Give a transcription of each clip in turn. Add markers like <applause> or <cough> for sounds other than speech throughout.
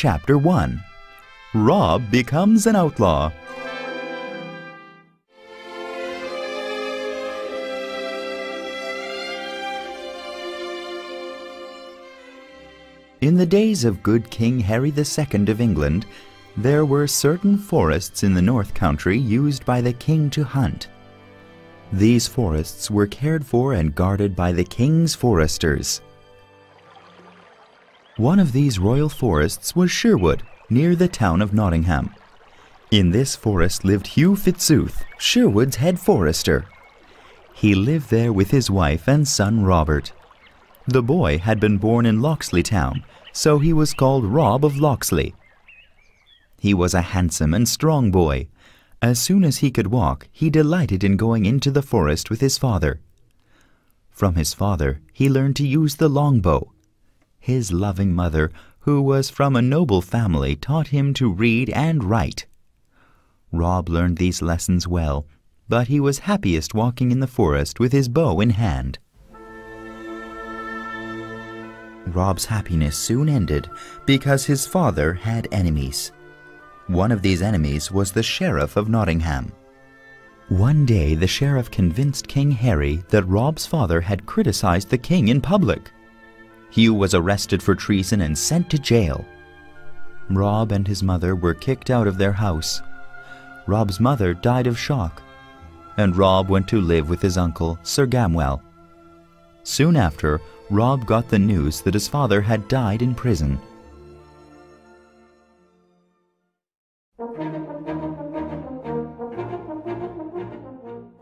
Chapter 1 Rob becomes an outlaw. In the days of good King Harry II of England, there were certain forests in the North Country used by the king to hunt. These forests were cared for and guarded by the king's foresters. One of these royal forests was Sherwood, near the town of Nottingham. In this forest lived Hugh Fitzooth, Sherwood's head forester. He lived there with his wife and son Robert. The boy had been born in Locksley Town, so he was called Rob of Locksley. He was a handsome and strong boy. As soon as he could walk, he delighted in going into the forest with his father. From his father, he learned to use the longbow. His loving mother, who was from a noble family, taught him to read and write. Rob learned these lessons well, but he was happiest walking in the forest with his bow in hand. Rob's happiness soon ended because his father had enemies. One of these enemies was the Sheriff of Nottingham. One day the sheriff convinced King Harry that Rob's father had criticized the king in public. Hugh was arrested for treason and sent to jail. Rob and his mother were kicked out of their house. Rob's mother died of shock, and Rob went to live with his uncle, Sir Gamwell. Soon after, Rob got the news that his father had died in prison.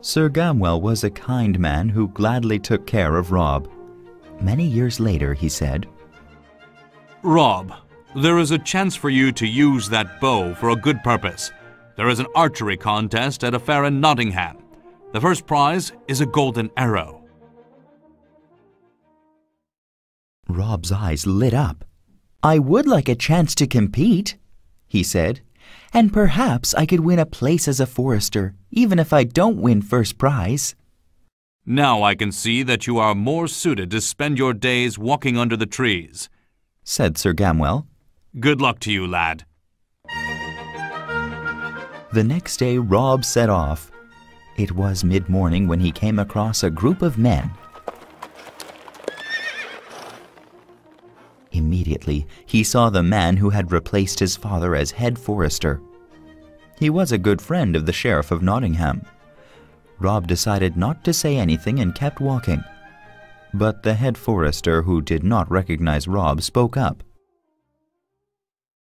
Sir Gamwell was a kind man who gladly took care of Rob. Many years later, he said, Rob, there is a chance for you to use that bow for a good purpose. There is an archery contest at a fair in Nottingham. The first prize is a golden arrow. Rob's eyes lit up. I would like a chance to compete, he said, and perhaps I could win a place as a forester, even if I don't win first prize. Now I can see that you are more suited to spend your days walking under the trees, said Sir Gamwell. Good luck to you, lad. The next day Rob set off. It was mid-morning when he came across a group of men. Immediately, he saw the man who had replaced his father as head forester. He was a good friend of the Sheriff of Nottingham. Rob decided not to say anything and kept walking. But the head forester, who did not recognize Rob, spoke up.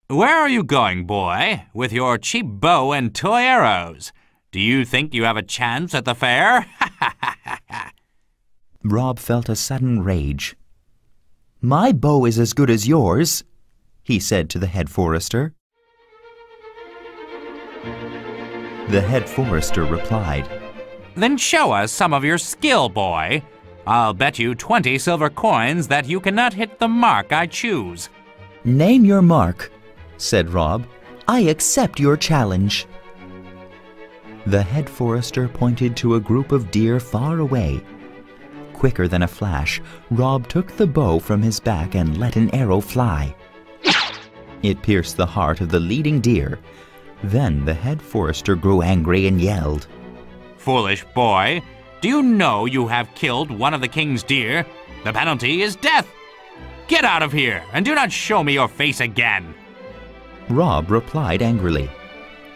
Where are you going, boy, with your cheap bow and toy arrows? Do you think you have a chance at the fair? <laughs> Rob felt a sudden rage. My bow is as good as yours, he said to the head forester. The head forester replied, Then show us some of your skill, boy. I'll bet you 20 silver coins that you cannot hit the mark I choose. Name your mark, said Rob. I accept your challenge. The head forester pointed to a group of deer far away. Quicker than a flash, Rob took the bow from his back and let an arrow fly. It pierced the heart of the leading deer. Then the head forester grew angry and yelled, Foolish boy, do you know you have killed one of the king's deer? The penalty is death. Get out of here and do not show me your face again. Rob replied angrily,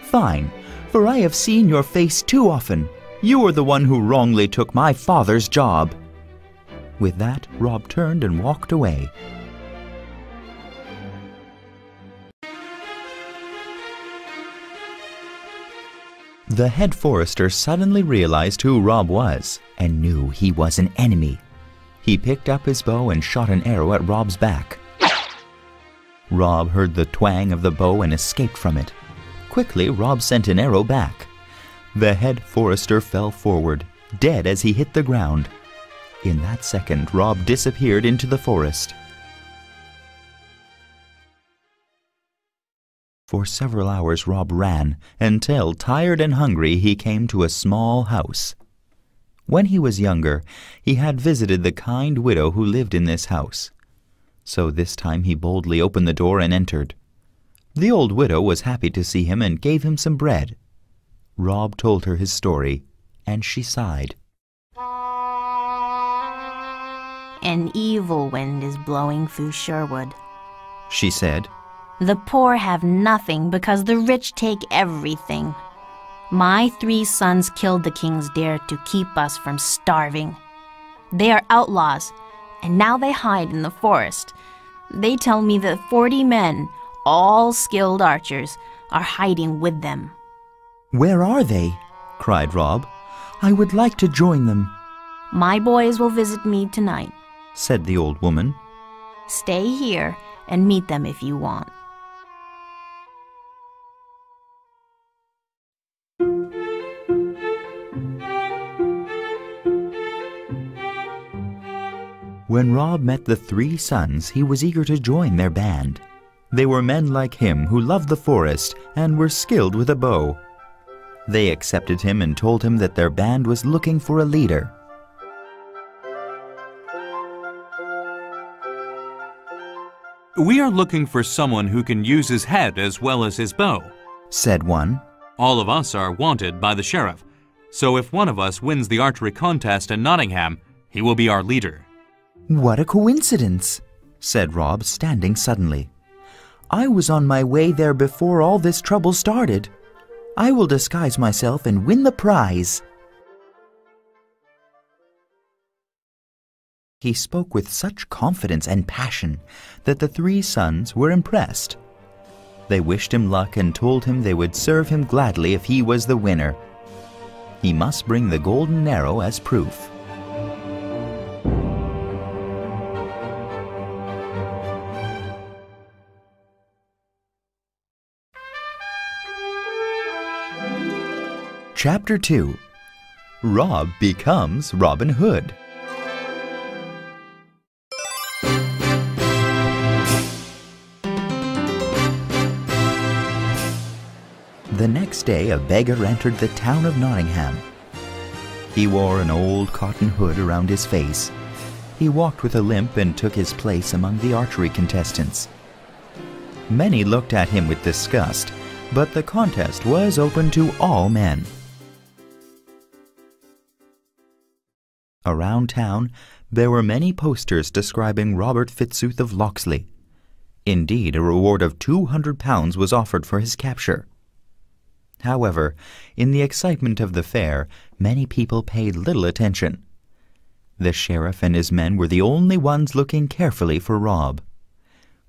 Fine, for I have seen your face too often. You are the one who wrongly took my father's job. With that, Rob turned and walked away. The head forester suddenly realized who Rob was and knew he was an enemy. He picked up his bow and shot an arrow at Rob's back. Rob heard the twang of the bow and escaped from it. Quickly, Rob sent an arrow back. The head forester fell forward, dead as he hit the ground. In that second, Rob disappeared into the forest. For several hours Rob ran, until, tired and hungry, he came to a small house. When he was younger, he had visited the kind widow who lived in this house. So this time he boldly opened the door and entered. The old widow was happy to see him and gave him some bread. Rob told her his story, and she sighed. An evil wind is blowing through Sherwood. She said, The poor have nothing because the rich take everything. My three sons killed the king's deer to keep us from starving. They are outlaws, and now they hide in the forest. They tell me that 40 men, all skilled archers, are hiding with them. Where are they? cried Rob. I would like to join them, My boys will visit me tonight. said the old woman. Stay here and meet them if you want. When Rob met the three sons, he was eager to join their band. They were men like him who loved the forest and were skilled with a bow. They accepted him and told him that their band was looking for a leader. We are looking for someone who can use his head as well as his bow. Said one, All of us are wanted by the sheriff, so if one of us wins the archery contest in Nottingham, he will be our leader. What a coincidence, said Rob, standing suddenly. I was on my way there before all this trouble started. I will disguise myself and win the prize. He spoke with such confidence and passion that the three sons were impressed. They wished him luck and told him they would serve him gladly if he was the winner. He must bring the golden arrow as proof. Chapter 2 Rob becomes Robin Hood. The next day, a beggar entered the town of Nottingham. He wore an old cotton hood around his face. He walked with a limp and took his place among the archery contestants. Many looked at him with disgust, but the contest was open to all men. Around town, there were many posters describing Robert Fitzooth of Locksley. Indeed, a reward of two hundred pounds was offered for his capture. However, in the excitement of the fair, many people paid little attention. The sheriff and his men were the only ones looking carefully for Rob.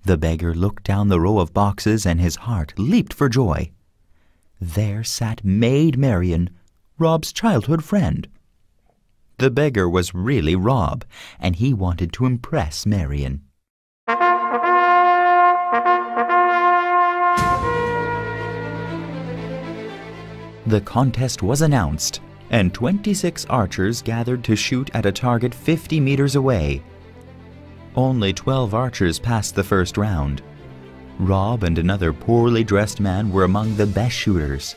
The beggar looked down the row of boxes and his heart leaped for joy. There sat Maid Marian, Rob's childhood friend. The beggar was really Rob, and he wanted to impress Marian. The contest was announced, and 26 archers gathered to shoot at a target 50 meters away. Only 12 archers passed the first round. Rob and another poorly dressed man were among the best shooters.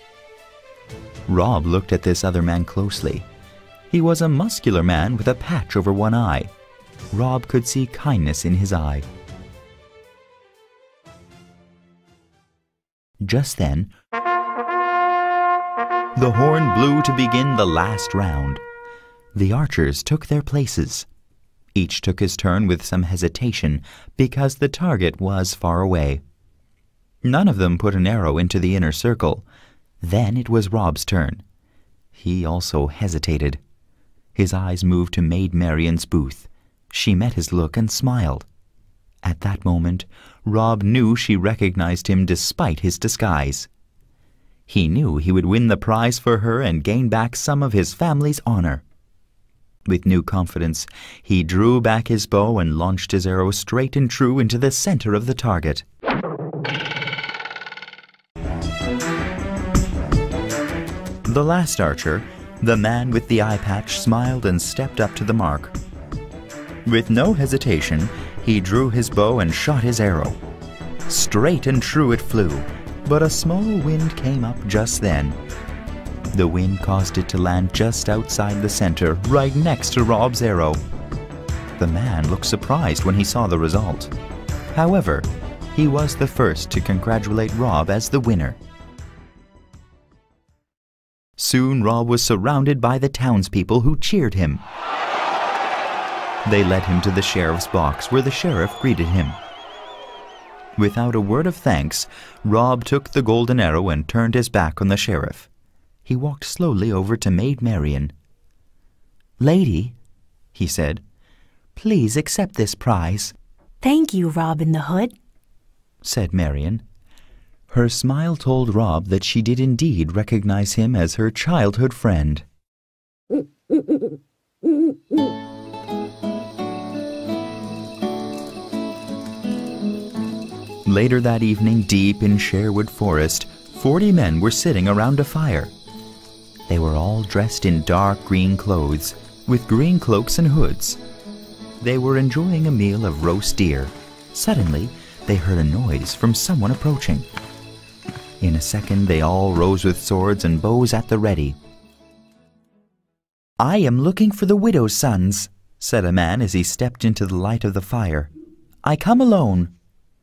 Rob looked at this other man closely. He was a muscular man with a patch over one eye. Rob could see kindness in his eye. Just then, the horn blew to begin the last round. The archers took their places. Each took his turn with some hesitation because the target was far away. None of them put an arrow into the inner circle. Then it was Rob's turn. He also hesitated. His eyes moved to Maid Marian's booth. She met his look and smiled. At that moment, Rob knew she recognized him despite his disguise. He knew he would win the prize for her and gain back some of his family's honor. With new confidence, he drew back his bow and launched his arrow straight and true into the center of the target. The last archer, the man with the eye patch, smiled and stepped up to the mark. With no hesitation, he drew his bow and shot his arrow. Straight and true it flew, but a small wind came up just then. The wind caused it to land just outside the center, right next to Rob's arrow. The man looked surprised when he saw the result. However, He was the first to congratulate Rob as the winner. Soon Rob was surrounded by the townspeople who cheered him. They led him to the sheriff's box where the sheriff greeted him. Without a word of thanks, Rob took the golden arrow and turned his back on the sheriff. He walked slowly over to Maid Marian. Lady, he said, please accept this prize, Thank you, Robin the Hood. said Marian. Her smile told Rob that she did indeed recognize him as her childhood friend. Later that evening, deep in Sherwood Forest, forty men were sitting around a fire. They were all dressed in dark green clothes, with green cloaks and hoods. They were enjoying a meal of roast deer. Suddenly, they heard a noise from someone approaching. In a second, they all rose with swords and bows at the ready. I am looking for the widow's sons, said a man as he stepped into the light of the fire. I come alone,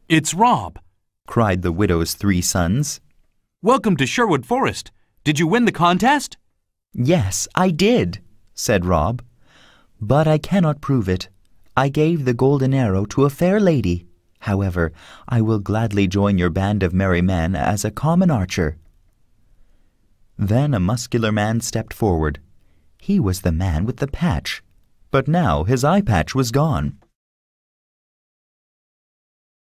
It's Rob. cried the widow's three sons. Welcome to Sherwood Forest. Did you win the contest? Yes, I did, said Rob. But I cannot prove it. I gave the golden arrow to a fair lady. However, I will gladly join your band of merry men as a common archer. Then a muscular man stepped forward. He was the man with the patch, but now his eye patch was gone.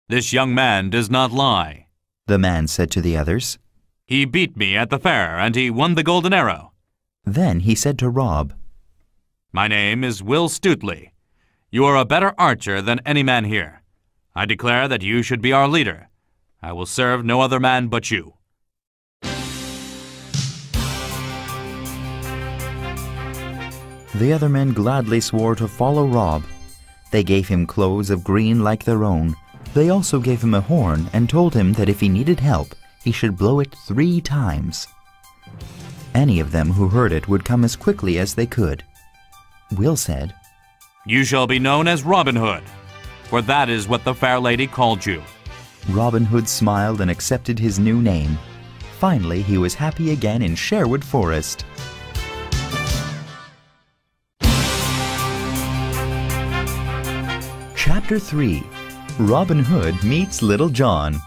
This young man does not lie. The man said to the others. He beat me at the fair and he won the golden arrow. Then he said to Rob, My name is Will Stuteley. You are a better archer than any man here. I declare that you should be our leader. I will serve no other man but you. The other men gladly swore to follow Rob. They gave him clothes of green like their own. They also gave him a horn and told him that if he needed help, he should blow it three times. Any of them who heard it would come as quickly as they could. Will said, You shall be known as Robin Hood, for that is what the fair lady called you. Robin Hood smiled and accepted his new name. Finally, he was happy again in Sherwood Forest. Chapter 3 Robin Hood meets Little John.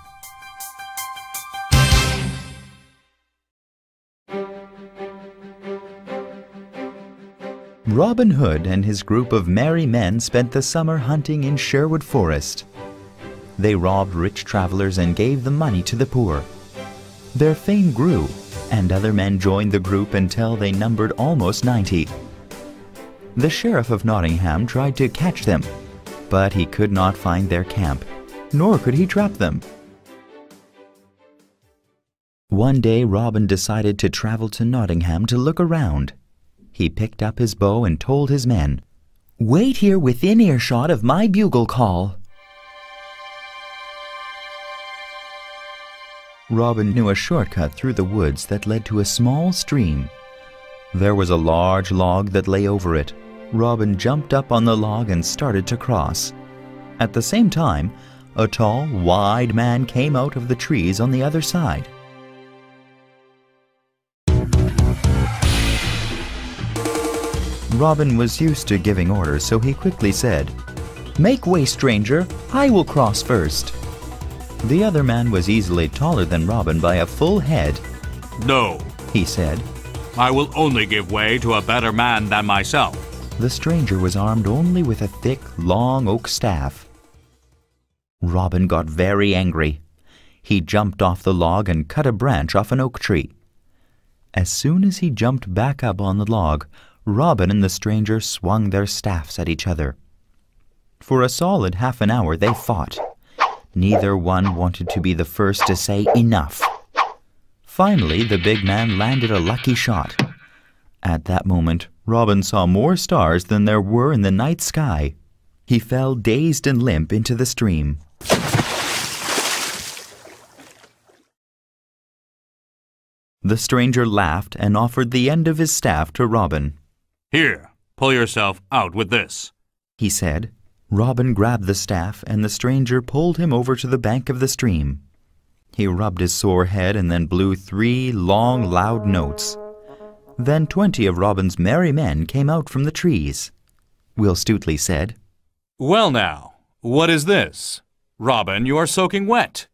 Robin Hood and his group of merry men spent the summer hunting in Sherwood Forest. They robbed rich travelers and gave the money to the poor. Their fame grew, and other men joined the group until they numbered almost 90. The sheriff of Nottingham tried to catch them, but he could not find their camp, nor could he trap them. One day Robin decided to travel to Nottingham to look around. He picked up his bow and told his men, Wait here within earshot of my bugle call. Robin knew a shortcut through the woods that led to a small stream. There was a large log that lay over it. Robin jumped up on the log and started to cross. At the same time, a tall, wide man came out of the trees on the other side. Robin was used to giving orders, so he quickly said, Make way, stranger. I will cross first. The other man was easily taller than Robin by a full head. No, He said, I will only give way to a better man than myself. The stranger was armed only with a thick, long oak staff. Robin got very angry. He jumped off the log and cut a branch off an oak tree. As soon as he jumped back up on the log, Robin and the stranger swung their staffs at each other. For a solid half an hour they fought. Neither one wanted to be the first to say enough. Finally, the big man landed a lucky shot. At that moment, Robin saw more stars than there were in the night sky. He fell dazed and limp into the stream. The stranger laughed and offered the end of his staff to Robin. Here, pull yourself out with this. He said, Robin grabbed the staff, and the stranger pulled him over to the bank of the stream. He rubbed his sore head and then blew three long, loud notes. Then twenty of Robin's merry men came out from the trees. Will Stutely said, Well, now, what is this? Robin, you are soaking wet.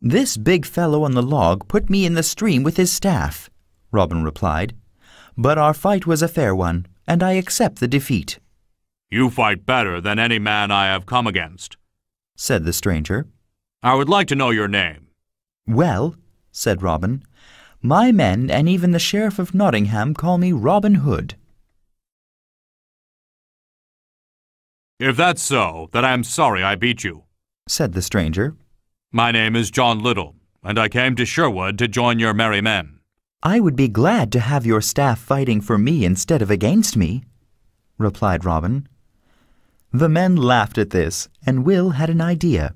This big fellow on the log put me in the stream with his staff, Robin replied. But our fight was a fair one, and I accept the defeat. You fight better than any man I have come against, said the stranger. I would like to know your name. Well, said Robin, my men and even the Sheriff of Nottingham call me Robin Hood. If that's so, then I am sorry I beat you, said the stranger. My name is John Little, and I came to Sherwood to join your merry men. I would be glad to have your staff fighting for me instead of against me, replied Robin. The men laughed at this, and Will had an idea.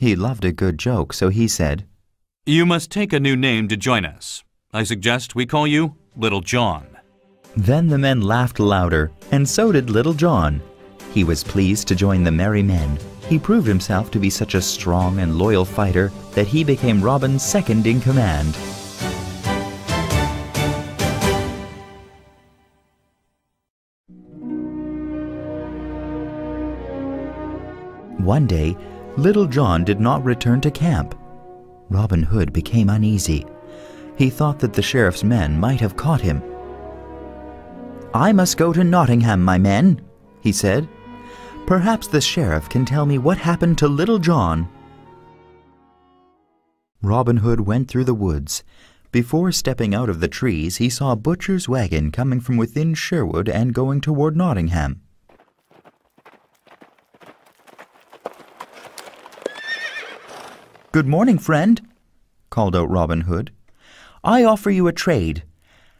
He loved a good joke, so he said, You must take a new name to join us. I suggest we call you Little John. Then the men laughed louder, and so did Little John. He was pleased to join the merry men. He proved himself to be such a strong and loyal fighter that he became Robin's second in command. One day, Little John did not return to camp. Robin Hood became uneasy. He thought that the sheriff's men might have caught him. I must go to Nottingham, my men, he said. Perhaps the sheriff can tell me what happened to Little John. Robin Hood went through the woods. Before stepping out of the trees, he saw butcher's wagon coming from within Sherwood and going toward Nottingham. Good morning, friend, called out Robin Hood. I offer you a trade.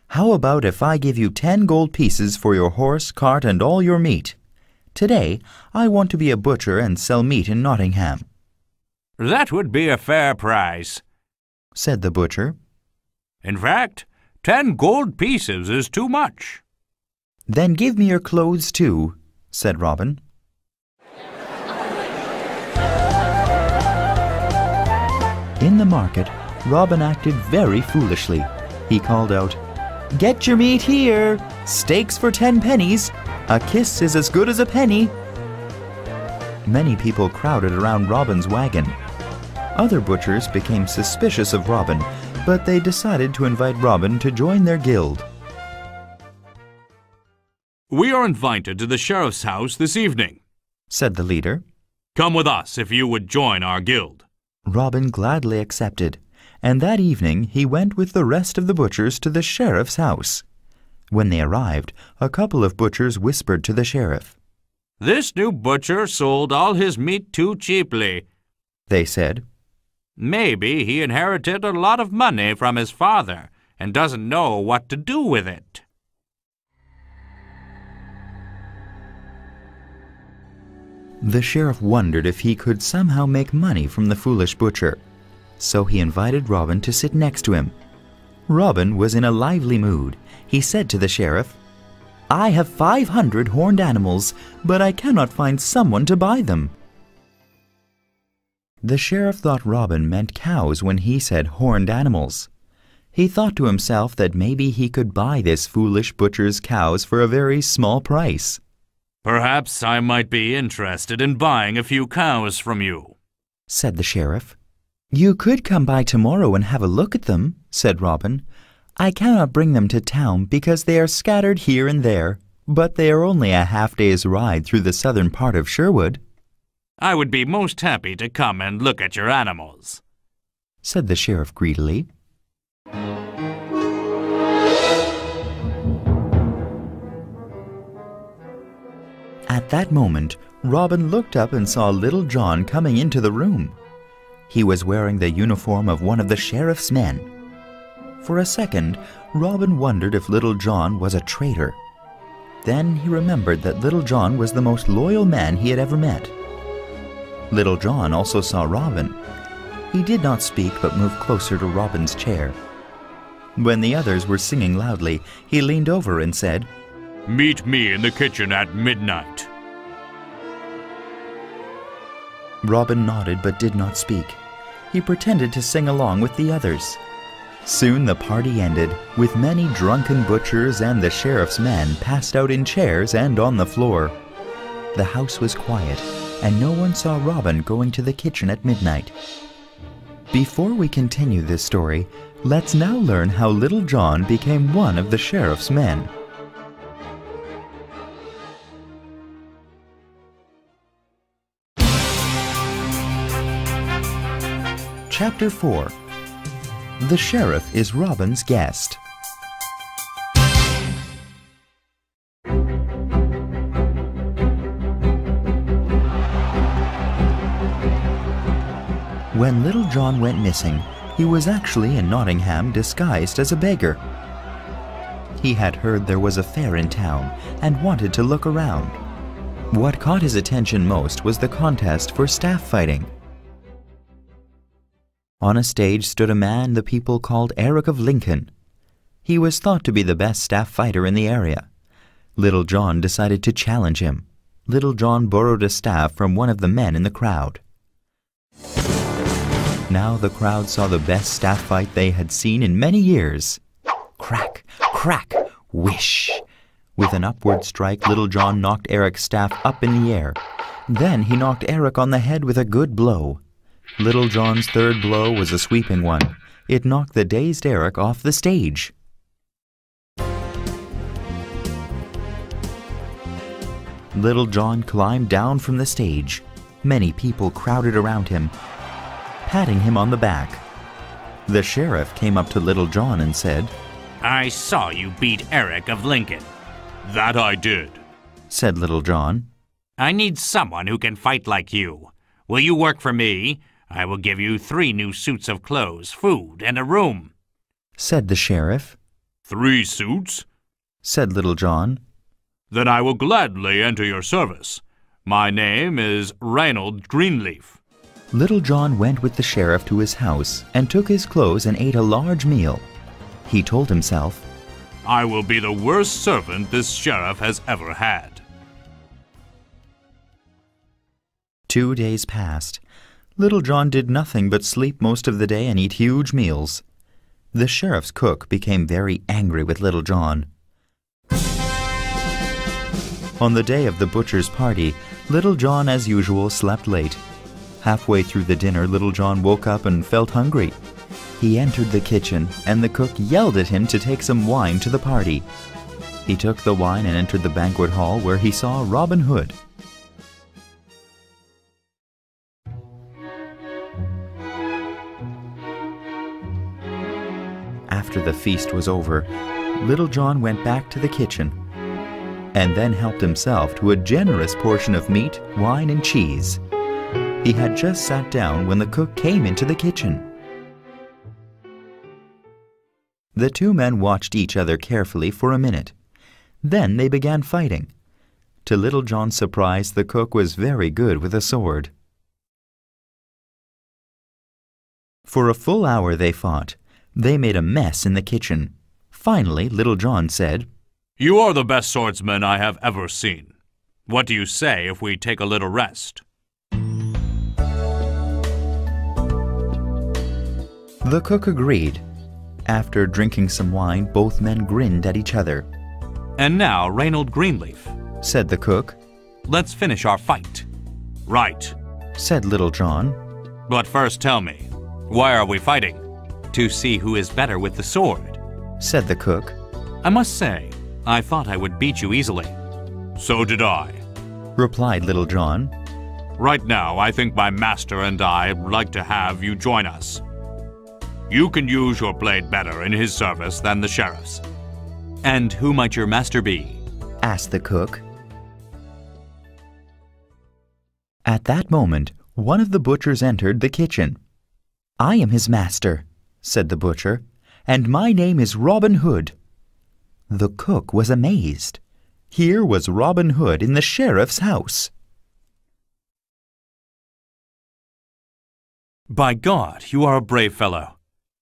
How about if I give you ten gold pieces for your horse, cart, and all your meat? Today, I want to be a butcher and sell meat in Nottingham. That would be a fair price, said the butcher. In fact, ten gold pieces is too much. Then give me your clothes too, said Robin. In the market, Robin acted very foolishly. He called out, Get your meat here! Steaks for ten pennies! A kiss is as good as a penny! Many people crowded around Robin's wagon. Other butchers became suspicious of Robin, but they decided to invite Robin to join their guild. We are invited to the sheriff's house this evening, said the leader. Come with us if you would join our guild. Robin gladly accepted, and that evening he went with the rest of the butchers to the sheriff's house. When they arrived, a couple of butchers whispered to the sheriff. This new butcher sold all his meat too cheaply, they said. Maybe he inherited a lot of money from his father and doesn't know what to do with it. The sheriff wondered if he could somehow make money from the foolish butcher, so he invited Robin to sit next to him. Robin was in a lively mood. He said to the sheriff, I have 500 horned animals, but I cannot find someone to buy them. The sheriff thought Robin meant cows when he said horned animals. He thought to himself that maybe he could buy this foolish butcher's cows for a very small price. Perhaps I might be interested in buying a few cows from you, said the sheriff. You could come by tomorrow and have a look at them, said Robin. I cannot bring them to town because they are scattered here and there, but they are only a half day's ride through the southern part of Sherwood. I would be most happy to come and look at your animals, said the sheriff greedily. At that moment, Robin looked up and saw Little John coming into the room. He was wearing the uniform of one of the sheriff's men. For a second, Robin wondered if Little John was a traitor. Then he remembered that Little John was the most loyal man he had ever met. Little John also saw Robin. He did not speak but moved closer to Robin's chair. When the others were singing loudly, he leaned over and said, Meet me in the kitchen at midnight. Robin nodded but did not speak. He pretended to sing along with the others. Soon the party ended, with many drunken butchers and the sheriff's men passed out in chairs and on the floor. The house was quiet, and no one saw Robin going to the kitchen at midnight. Before we continue this story, let's now learn how Little John became one of the sheriff's men. Chapter 4 The Sheriff is Robin's Guest. When Little John went missing, he was actually in Nottingham disguised as a beggar. He had heard there was a fair in town and wanted to look around. What caught his attention most was the contest for staff fighting. On a stage stood a man the people called Eric of Lincoln. He was thought to be the best staff fighter in the area. Little John decided to challenge him. Little John borrowed a staff from one of the men in the crowd. Now the crowd saw the best staff fight they had seen in many years. Crack, crack, whish. With an upward strike, Little John knocked Eric's staff up in the air. Then he knocked Eric on the head with a good blow. Little John's third blow was a sweeping one. It knocked the dazed Eric off the stage. Little John climbed down from the stage. Many people crowded around him, patting him on the back. The sheriff came up to Little John and said, I saw you beat Eric of Lincoln. That I did, said Little John. I need someone who can fight like you. Will you work for me? I will give you three new suits of clothes, food, and a room, said the sheriff. Three suits? said Little John. Then I will gladly enter your service. My name is Reynold Greenleaf. Little John went with the sheriff to his house and took his clothes and ate a large meal. He told himself, I will be the worst servant this sheriff has ever had. Two days passed. Little John did nothing but sleep most of the day and eat huge meals. The sheriff's cook became very angry with Little John. On the day of the butcher's party, Little John, as usual, slept late. Halfway through the dinner, Little John woke up and felt hungry. He entered the kitchen, and the cook yelled at him to take some wine to the party. He took the wine and entered the banquet hall where he saw Robin Hood. After the feast was over, Little John went back to the kitchen and then helped himself to a generous portion of meat, wine, and cheese. He had just sat down when the cook came into the kitchen. The two men watched each other carefully for a minute. Then they began fighting. To Little John's surprise, the cook was very good with a sword. For a full hour they fought. They made a mess in the kitchen. Finally, Little John said, You are the best swordsman I have ever seen. What do you say if we take a little rest? The cook agreed. After drinking some wine, both men grinned at each other. And now, Reynold Greenleaf, said the cook. Let's finish our fight. Right, said Little John. But first tell me, why are we fighting? To see who is better with the sword, said the cook. I must say, I thought I would beat you easily. So did I, replied Little John. Right now, I think my master and I would like to have you join us. You can use your blade better in his service than the sheriff's. And who might your master be? asked the cook. At that moment, one of the butchers entered the kitchen. I am his master, said the butcher, and my name is Robin Hood. The cook was amazed. Here was Robin Hood in the sheriff's house. By God, you are a brave fellow,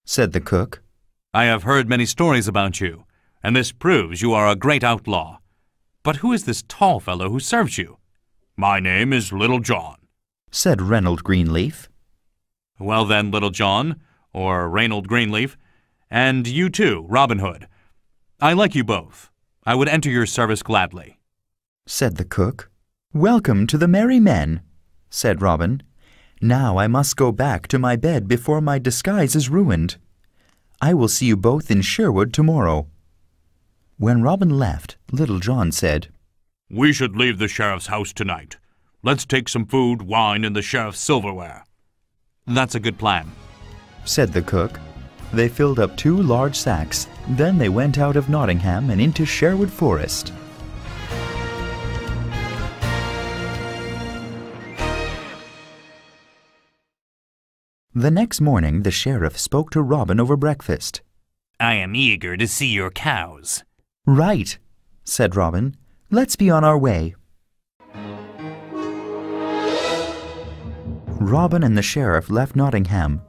said the cook. I have heard many stories about you, and this proves you are a great outlaw. But who is this tall fellow who serves you? My name is Little John, said Reynold Greenleaf. Well then, Little John, or Reynold Greenleaf, and you too, Robin Hood. I like you both. I would enter your service gladly, said the cook. Welcome to the Merry Men, said Robin. Now I must go back to my bed before my disguise is ruined. I will see you both in Sherwood tomorrow. When Robin left, Little John said, We should leave the sheriff's house tonight. Let's take some food, wine, and the sheriff's silverware. That's a good plan, said the cook. They filled up two large sacks. Then they went out of Nottingham and into Sherwood Forest. The next morning, the sheriff spoke to Robin over breakfast. I am eager to see your cows. Right, said Robin. Let's be on our way. Robin and the sheriff left Nottingham.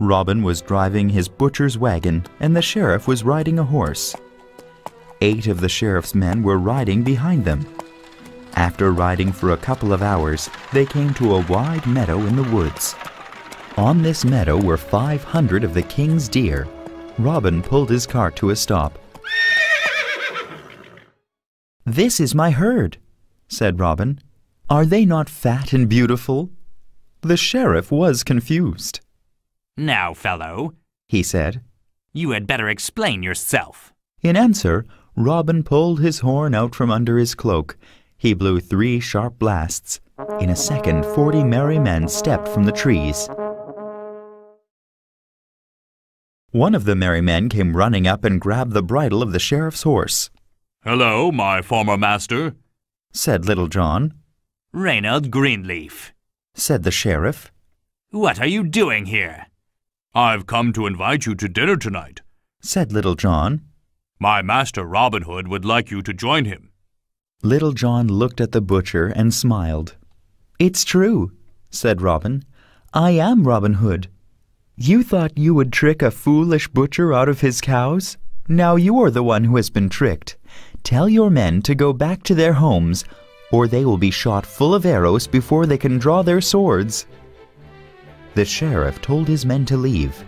Robin was driving his butcher's wagon, and the sheriff was riding a horse. Eight of the sheriff's men were riding behind them. After riding for a couple of hours, they came to a wide meadow in the woods. On this meadow were 500 of the king's deer. Robin pulled his cart to a stop. This is my herd, said Robin. Are they not fat and beautiful? The sheriff was confused. Now, fellow, he said, you had better explain yourself. In answer, Robin pulled his horn out from under his cloak. He blew three sharp blasts. In a second, forty merry men stepped from the trees. One of the merry men came running up and grabbed the bridle of the sheriff's horse. Hello, my former master, said Little John. Reynold Greenleaf, said the sheriff. What are you doing here? I've come to invite you to dinner tonight, said Little John. My master Robin Hood would like you to join him. Little John looked at the butcher and smiled. It's true, said Robin. I am Robin Hood. You thought you would trick a foolish butcher out of his cows? Now you're the one who has been tricked. Tell your men to go back to their homes, or they will be shot full of arrows before they can draw their swords. The sheriff told his men to leave.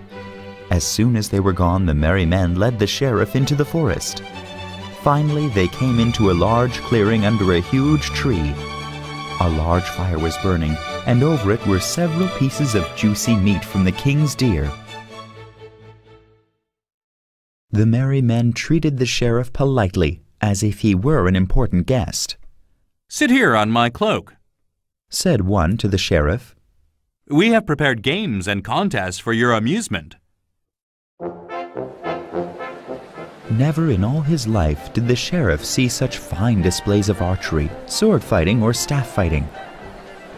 As soon as they were gone, the merry men led the sheriff into the forest. Finally, they came into a large clearing under a huge tree. A large fire was burning, and over it were several pieces of juicy meat from the king's deer. The merry men treated the sheriff politely, as if he were an important guest. Sit here on my cloak, said one to the sheriff. We have prepared games and contests for your amusement. Never in all his life did the sheriff see such fine displays of archery, sword fighting, or staff fighting.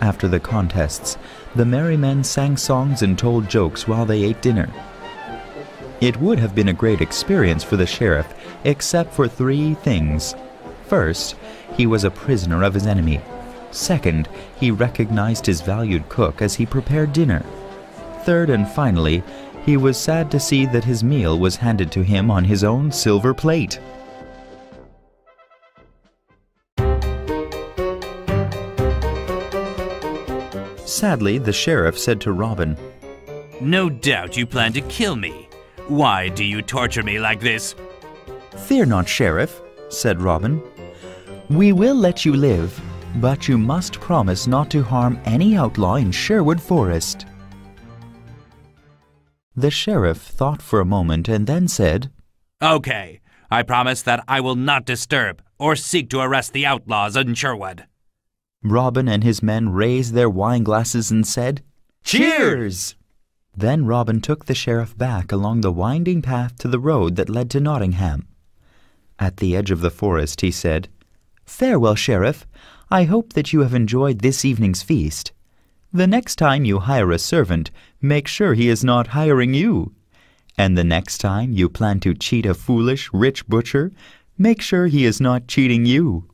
After the contests, the merry men sang songs and told jokes while they ate dinner. It would have been a great experience for the sheriff, except for three things. First, he was a prisoner of his enemy. Second, he recognized his valued cook as he prepared dinner. Third and finally, he was sad to see that his meal was handed to him on his own silver plate. Sadly, the sheriff said to Robin, No doubt you plan to kill me. Why do you torture me like this? Fear not, sheriff, said Robin. We will let you live, but you must promise not to harm any outlaw in Sherwood Forest. The sheriff thought for a moment and then said, Okay, I promise that I will not disturb or seek to arrest the outlaws in Sherwood. Robin and his men raised their wine glasses and said, Cheers! Then Robin took the sheriff back along the winding path to the road that led to Nottingham. At the edge of the forest he said, Farewell, Sheriff. I hope that you have enjoyed this evening's feast. The next time you hire a servant, make sure he is not hiring you. And the next time you plan to cheat a foolish, rich butcher, make sure he is not cheating you.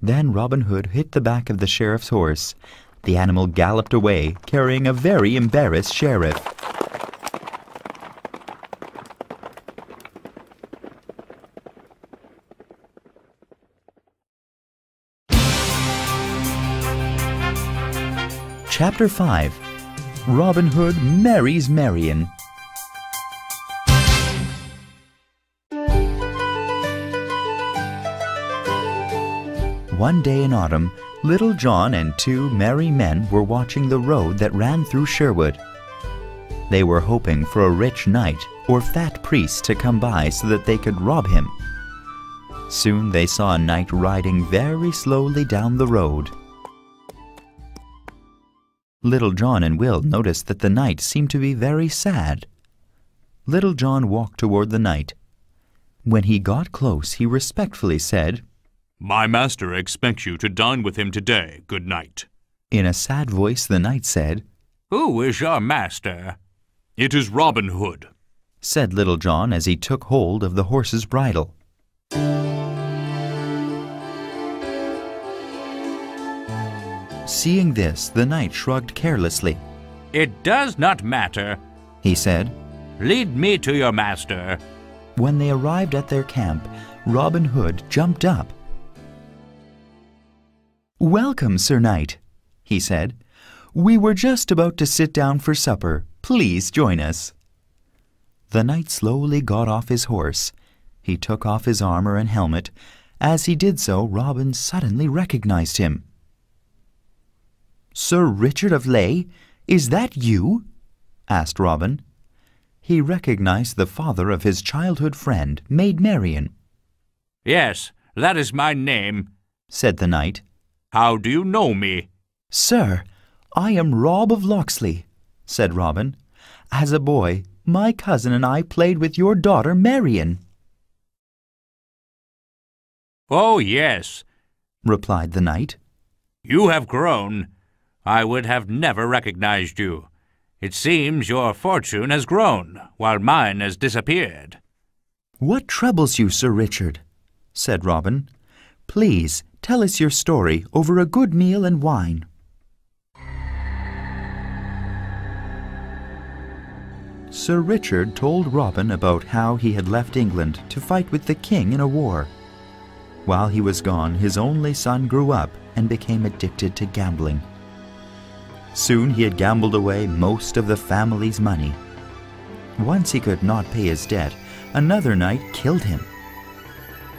Then Robin Hood hit the back of the sheriff's horse. The animal galloped away, carrying a very embarrassed sheriff. Chapter 5 Robin Hood Marries Marian. One day in autumn, Little John and two merry men were watching the road that ran through Sherwood. They were hoping for a rich knight or fat priest to come by so that they could rob him. Soon they saw a knight riding very slowly down the road. Little John and Will noticed that the knight seemed to be very sad. Little John walked toward the knight. When he got close, he respectfully said, My master expects you to dine with him today. Good knight. In a sad voice, the knight said, Who is your master? It is Robin Hood, said Little John as he took hold of the horse's bridle. Seeing this, the knight shrugged carelessly. It does not matter, he said. Lead me to your master. When they arrived at their camp, Robin Hood jumped up. Welcome, Sir Knight, he said. We were just about to sit down for supper. Please join us. The knight slowly got off his horse. He took off his armor and helmet. As he did so, Robin suddenly recognized him. Sir Richard of Ley, is that you? asked Robin. He recognized the father of his childhood friend, Maid Marian. Yes, that is my name, said the knight. How do you know me? Sir, I am Rob of Locksley, said Robin. As a boy, my cousin and I played with your daughter Marian. Oh, yes, replied the knight. You have grown. I would have never recognized you. It seems your fortune has grown, while mine has disappeared. What troubles you, Sir Richard? said Robin. Please tell us your story over a good meal and wine. Sir Richard told Robin about how he had left England to fight with the king in a war. While he was gone, his only son grew up and became addicted to gambling. Soon he had gambled away most of the family's money. Once he could not pay his debt, another knight killed him.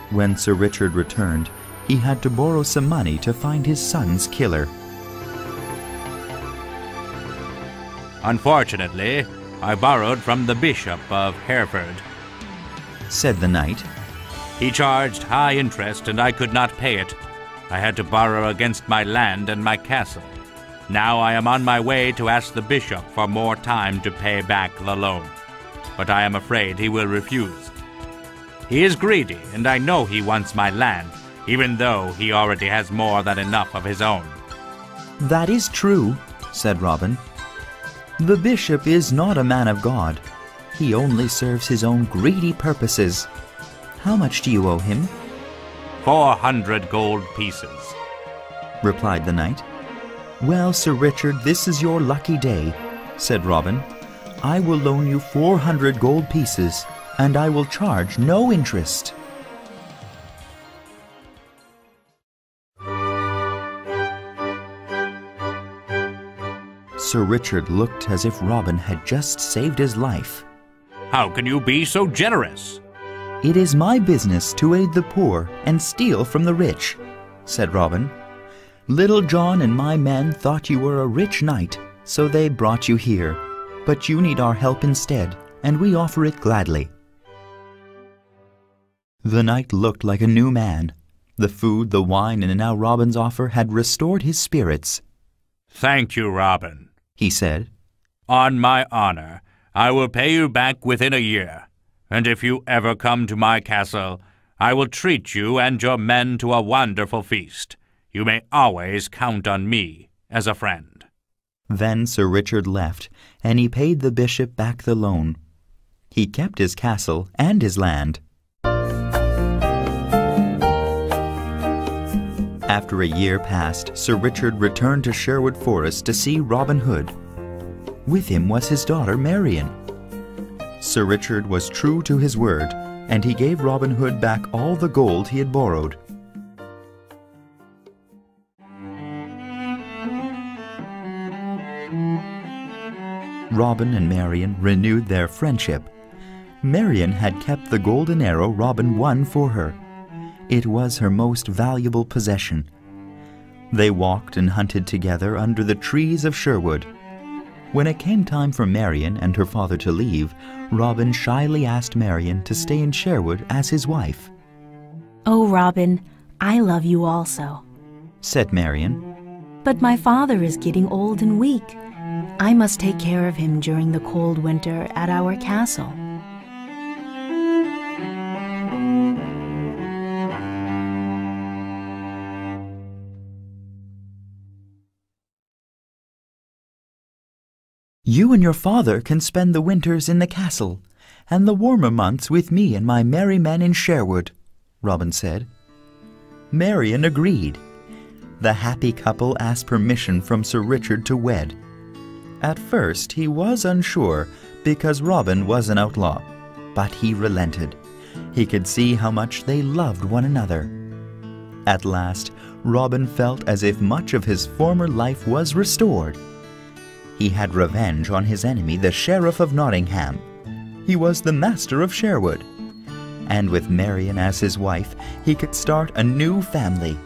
When Sir Richard returned, he had to borrow some money to find his son's killer. Unfortunately, I borrowed from the Bishop of Hereford, said the knight. He charged high interest and I could not pay it. I had to borrow against my land and my castle. Now I am on my way to ask the bishop for more time to pay back the loan, but I am afraid he will refuse. He is greedy, and I know he wants my land, even though he already has more than enough of his own. That is true, said Robin. The bishop is not a man of God. He only serves his own greedy purposes. How much do you owe him? Four hundred gold pieces, replied the knight. Well, Sir Richard, this is your lucky day, said Robin. I will loan you four hundred gold pieces, and I will charge no interest. Sir Richard looked as if Robin had just saved his life. How can you be so generous? It is my business to aid the poor and steal from the rich, said Robin. Little John and my men thought you were a rich knight, so they brought you here. But you need our help instead, and we offer it gladly. The knight looked like a new man. The food, the wine, and now Robin's offer had restored his spirits. Thank you, Robin, he said. On my honor, I will pay you back within a year, and if you ever come to my castle, I will treat you and your men to a wonderful feast. You may always count on me as a friend. Then Sir Richard left, and he paid the bishop back the loan. He kept his castle and his land. After a year passed, Sir Richard returned to Sherwood Forest to see Robin Hood. With him was his daughter Marian. Sir Richard was true to his word, and he gave Robin Hood back all the gold he had borrowed. Robin and Marian renewed their friendship. Marian had kept the golden arrow Robin won for her. It was her most valuable possession. They walked and hunted together under the trees of Sherwood. When it came time for Marian and her father to leave, Robin shyly asked Marian to stay in Sherwood as his wife. Oh, Robin, I love you also. Said Marian. But my father is getting old and weak. I must take care of him during the cold winter at our castle. You and your father can spend the winters in the castle, and the warmer months with me and my merry men in Sherwood, Robin said. Marian agreed. The happy couple asked permission from Sir Richard to wed. At first he was unsure because Robin was an outlaw, but he relented. He could see how much they loved one another. At last, Robin felt as if much of his former life was restored he had revenge on his enemy, the Sheriff of Nottingham. He was the master of Sherwood. And with Marian as his wife, he could start a new family.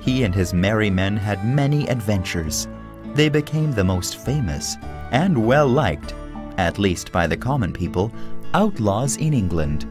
He and his merry men had many adventures. They became the most famous and well liked, at least by the common people, outlaws in England.